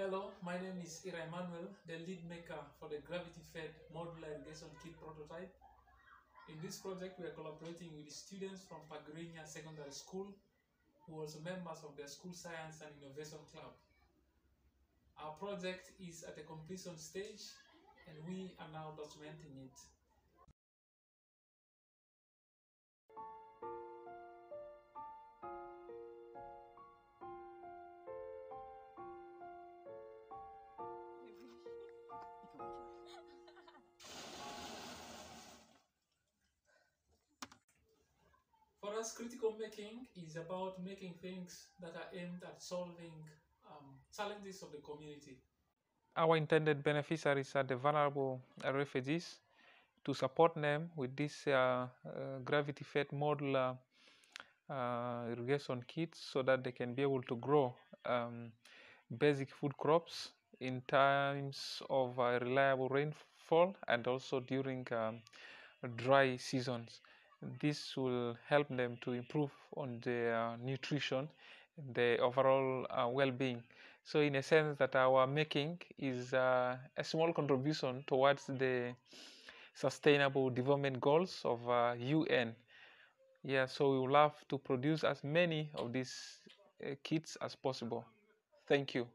Hello, my name is Ira Emmanuel, the lead maker for the gravity-fed modular irrigation kit prototype. In this project, we are collaborating with students from Pagirinya Secondary School, who are also members of the School Science and Innovation Club. Our project is at the completion stage, and we are now documenting it. Critical making is about making things that are aimed at solving um, challenges of the community. Our intended beneficiaries are the vulnerable refugees to support them with this uh, uh, gravity-fed modular uh, irrigation kits so that they can be able to grow um, basic food crops in times of uh, reliable rainfall and also during um, dry seasons. This will help them to improve on their nutrition, the overall uh, well-being. So in a sense that our making is uh, a small contribution towards the sustainable development goals of uh, UN. Yeah, so we would love to produce as many of these uh, kits as possible. Thank you.